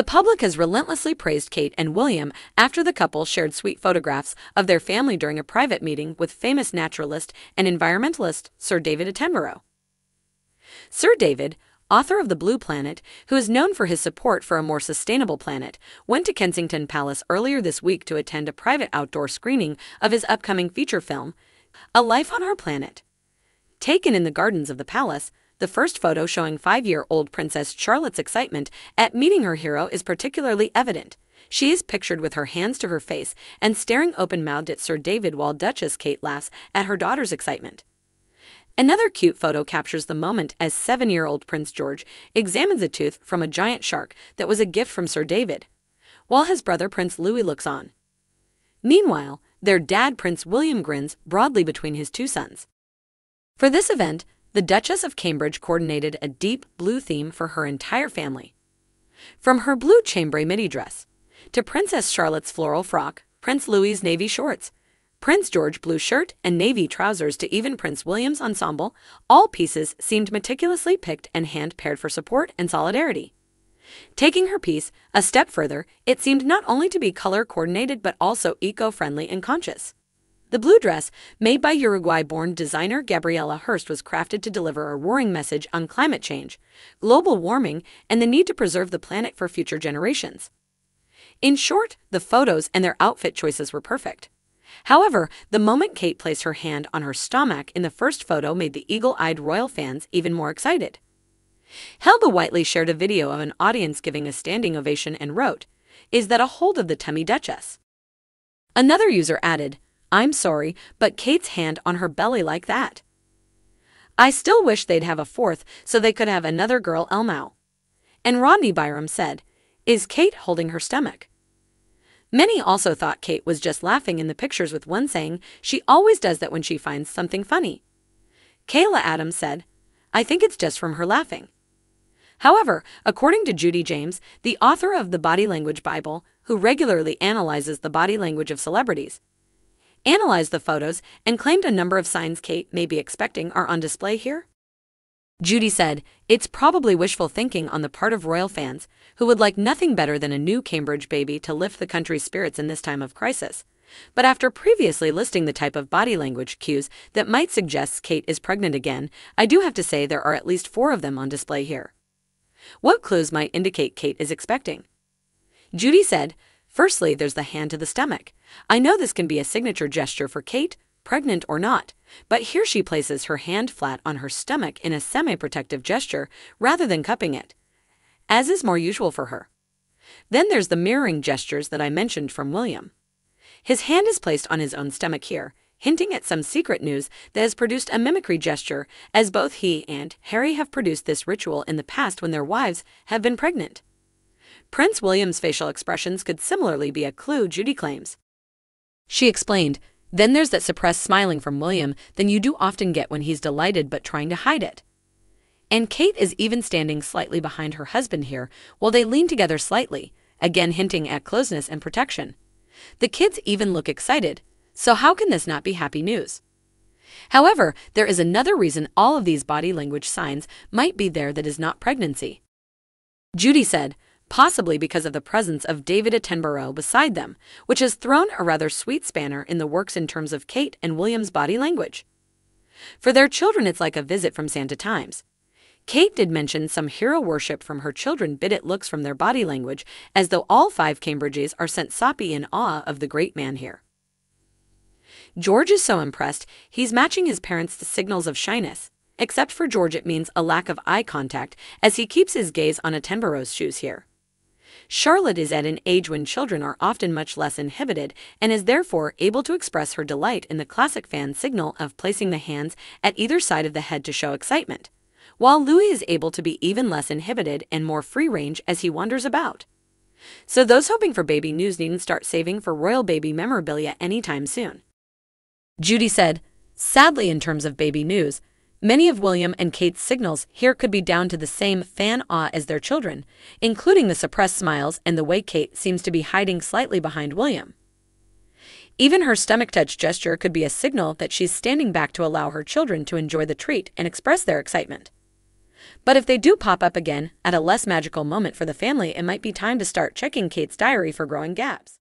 The public has relentlessly praised Kate and William after the couple shared sweet photographs of their family during a private meeting with famous naturalist and environmentalist Sir David Attenborough. Sir David, author of The Blue Planet, who is known for his support for a more sustainable planet, went to Kensington Palace earlier this week to attend a private outdoor screening of his upcoming feature film, A Life on Our Planet. Taken in the gardens of the palace, the first photo showing five year old Princess Charlotte's excitement at meeting her hero is particularly evident. She is pictured with her hands to her face and staring open mouthed at Sir David while Duchess Kate laughs at her daughter's excitement. Another cute photo captures the moment as seven year old Prince George examines a tooth from a giant shark that was a gift from Sir David, while his brother Prince Louis looks on. Meanwhile, their dad Prince William grins broadly between his two sons. For this event, the Duchess of Cambridge coordinated a deep blue theme for her entire family. From her blue chambray midi dress, to Princess Charlotte's floral frock, Prince Louis's navy shorts, Prince George blue shirt and navy trousers to even Prince William's ensemble, all pieces seemed meticulously picked and hand-paired for support and solidarity. Taking her piece a step further, it seemed not only to be color-coordinated but also eco-friendly and conscious. The blue dress, made by Uruguay-born designer Gabriela Hearst, was crafted to deliver a roaring message on climate change, global warming, and the need to preserve the planet for future generations. In short, the photos and their outfit choices were perfect. However, the moment Kate placed her hand on her stomach in the first photo made the eagle-eyed royal fans even more excited. Helga Whiteley shared a video of an audience giving a standing ovation and wrote, Is that a hold of the tummy duchess? Another user added, I'm sorry, but Kate's hand on her belly like that. I still wish they'd have a fourth so they could have another girl Elmo. And Rodney Byram said, Is Kate holding her stomach? Many also thought Kate was just laughing in the pictures with one saying she always does that when she finds something funny. Kayla Adams said, I think it's just from her laughing. However, according to Judi James, the author of the Body Language Bible, who regularly analyzes the body language of celebrities, analyzed the photos, and claimed a number of signs Kate may be expecting are on display here? Judi said, It's probably wishful thinking on the part of royal fans, who would like nothing better than a new Cambridge baby to lift the country's spirits in this time of crisis. But after previously listing the type of body language cues that might suggest Kate is pregnant again, I do have to say there are at least four of them on display here. What clues might indicate Kate is expecting? Judi said, Firstly, there's the hand to the stomach. I know this can be a signature gesture for Kate, pregnant or not, but here she places her hand flat on her stomach in a semi-protective gesture rather than cupping it, as is more usual for her. Then there's the mirroring gestures that I mentioned from William. His hand is placed on his own stomach here, hinting at some secret news that has produced a mimicry gesture, as both he and Harry have produced this ritual in the past when their wives have been pregnant. Prince William's facial expressions could similarly be a clue, Judi claims. She explained, then there's that suppressed smiling from William than you do often get when he's delighted but trying to hide it. And Kate is even standing slightly behind her husband here while they lean together slightly, again hinting at closeness and protection. The kids even look excited, so how can this not be happy news? However, there is another reason all of these body language signs might be there that is not pregnancy. Judi said, possibly because of the presence of David Attenborough beside them, which has thrown a rather sweet spanner in the works in terms of Kate and William's body language. For their children, it's like a visit from Santa Times. Kate did mention some hero worship from her children, but it looks from their body language as though all five Cambridges are sent soppy in awe of the great man here. George is so impressed, he's matching his parents' signals of shyness. Except for George, it means a lack of eye contact as he keeps his gaze on Attenborough's shoes here. Charlotte is at an age when children are often much less inhibited and is therefore able to express her delight in the classic fan signal of placing the hands at either side of the head to show excitement, while Louis is able to be even less inhibited and more free range as he wanders about. So those hoping for baby news needn't start saving for royal baby memorabilia anytime soon. Judi said, Sadly, in terms of baby news, Many of William and Kate's signals here could be down to the same fan awe as their children, including the suppressed smiles and the way Kate seems to be hiding slightly behind William. Even her stomach touch gesture could be a signal that she's standing back to allow her children to enjoy the treat and express their excitement. But if they do pop up again at a less magical moment for the family, it might be time to start checking Kate's diary for growing gaps.